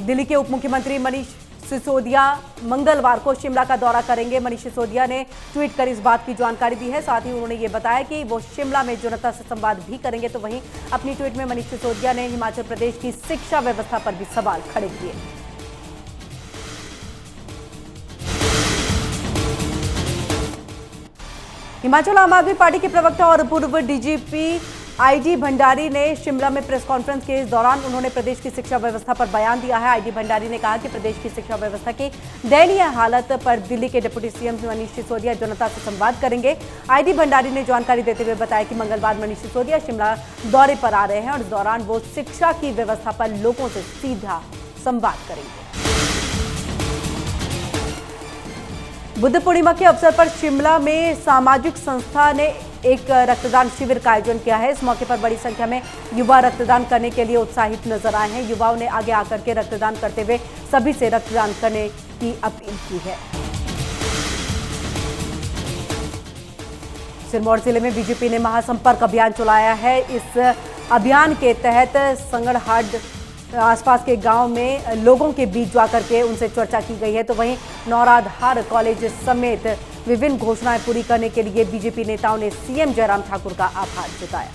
दिल्ली के उप मुख्यमंत्री मनीष सिसोदिया मंगलवार को शिमला का दौरा करेंगे। मनीष सिसोदिया ने ट्वीट कर इस बात की जानकारी दी है। साथ ही उन्होंने ये बताया कि वो शिमला में जनता से संवाद भी करेंगे तो वहीं अपनी ट्वीट में मनीष सिसोदिया ने हिमाचल प्रदेश की शिक्षा व्यवस्था पर भी सवाल खड़े किए। हिमाचल आम आदमी पार्टी के प्रवक्ता और पूर्व डीजीपी आईजी भंडारी ने शिमला में प्रेस कॉन्फ्रेंस के दौरान उन्होंने प्रदेश की शिक्षा व्यवस्था पर बयान दिया है। आईजी भंडारी ने कहा कि प्रदेश की शिक्षा व्यवस्था की दयनीय हालत पर दिल्ली के डिप्टी सीएम मनीष सिसोदिया जनता से संवाद करेंगे। आईजी भंडारी ने जानकारी देते हुए बताया कि मंगलवार मनीष सिसोदिया शिमला दौरे पर आ रहे हैं और इस दौरान वो शिक्षा की व्यवस्था पर लोगों से सीधा संवाद करेंगे। बुद्ध पूर्णिमा के अवसर पर शिमला में सामाजिक संस्था ने एक रक्तदान शिविर का आयोजन किया है। इस मौके पर बड़ी संख्या में युवा रक्तदान करने के लिए उत्साहित नज़र आए हैं। युवाओं ने आगे आकर के रक्तदान करते हुए सभी से रक्तदान करने की अपील की है। सिरमौर ज़िले में बीजेपी ने महासंपर्क अभियान चलाया है। इस अभियान के तहत संगड़हाट आसपास के गाँव में लोगों के बीच जाकर के उनसे चर्चा की गई है। तो वहीं नौराधार कॉलेज समेत विभिन्न घोषणाएँ पूरी करने के लिए बीजेपी नेताओं ने सीएम जयराम ठाकुर का आभार जताया।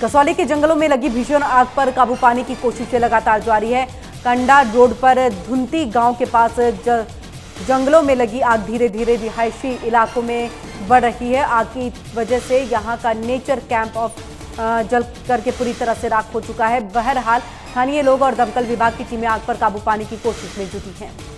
कसौली के जंगलों में लगी भीषण आग पर काबू पाने की कोशिशें लगातार जारी है। कंडा रोड पर धुंती गाँव के पास ज... जंगलों में लगी आग धीरे धीरे रिहायशी इलाकों में बढ़ रही है। आग की वजह से यहाँ का नेचर कैंप ऑफ़ जल करके पूरी तरह से राख हो चुका है। बहरहाल, स्थानीय लोग और दमकल विभाग की टीमें आग पर काबू पाने की कोशिश में जुटी हैं।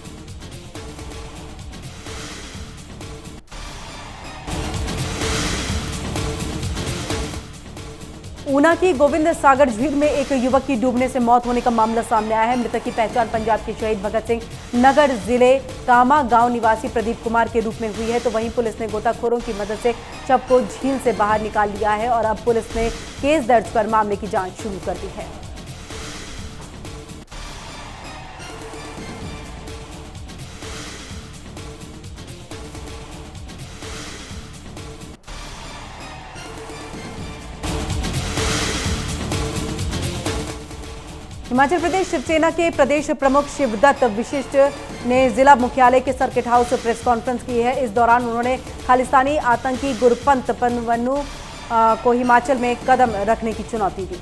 ऊना की गोविंद सागर झील में एक युवक की डूबने से मौत होने का मामला सामने आया है। मृतक की पहचान पंजाब के शहीद भगत सिंह, नगर ज़िले कामा गाँव निवासी प्रदीप कुमार के रूप में हुई है। तो वहीं पुलिस ने गोताखोरों की मदद से शव को झील से बाहर निकाल लिया है और अब पुलिस ने केस दर्ज कर मामले की जाँच शुरू कर दी है। हिमाचल प्रदेश शिवसेना के प्रदेश प्रमुख शिवदत्त विशिष्ट ने जिला मुख्यालय के सर्किट हाउस प्रेस कॉन्फ्रेंस की है। इस दौरान उन्होंने खालिस्तानी आतंकी गुरपंत पनवनु को हिमाचल में कदम रखने की चुनौती दी।